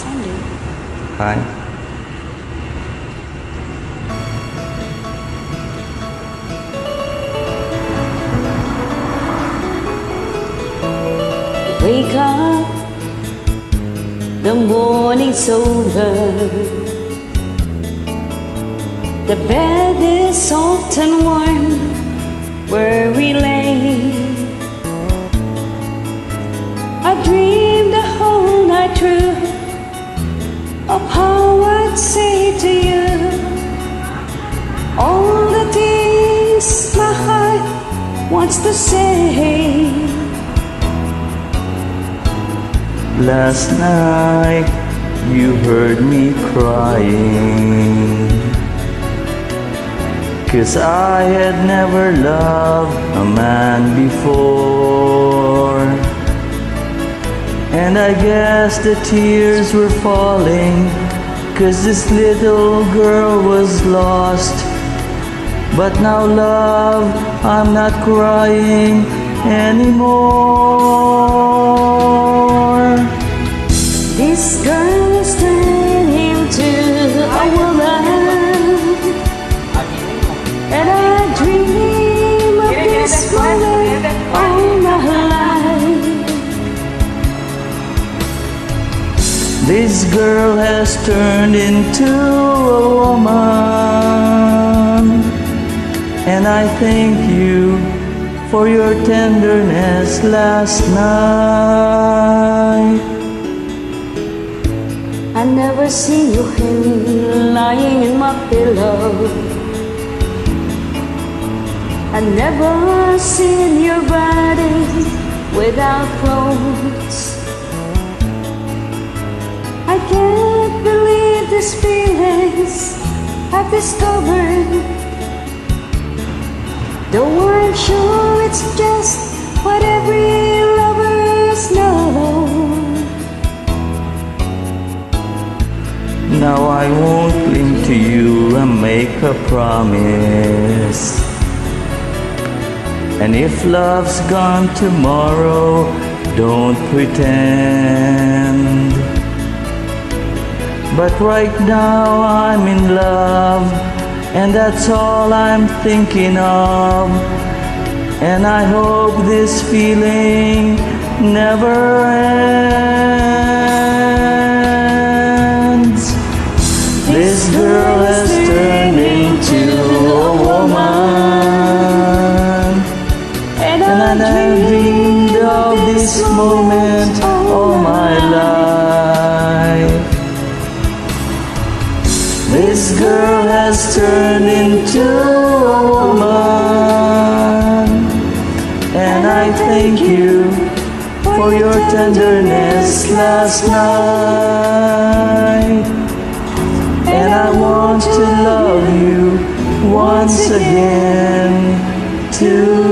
Sunday. Hi. Wake up, the morning's over. The bed is soft and warm where we lay. I dreamed the whole night through wants to say. Last night you heard me crying Cause I had never loved a man before And I guess the tears were falling Cause this little girl was lost. But now love, I'm not crying anymore. This girl This girl has turned into a woman And I thank you for your tenderness last night I never seen you hand lying in my pillow. I never seen your body without clothes. Can't believe these feelings I've discovered. Though I'm sure it's just what every lovers know. Now I won't cling to you and make a promise And if love's gone tomorrow, don't pretend But right now I'm in love And that's all I'm thinking of. And I hope this feeling never ends. This girl has turned into a woman. And I dreamed of this moment all my life This girl has turned into a woman. And I thank you for your tenderness last night. And I want to love you once again tonight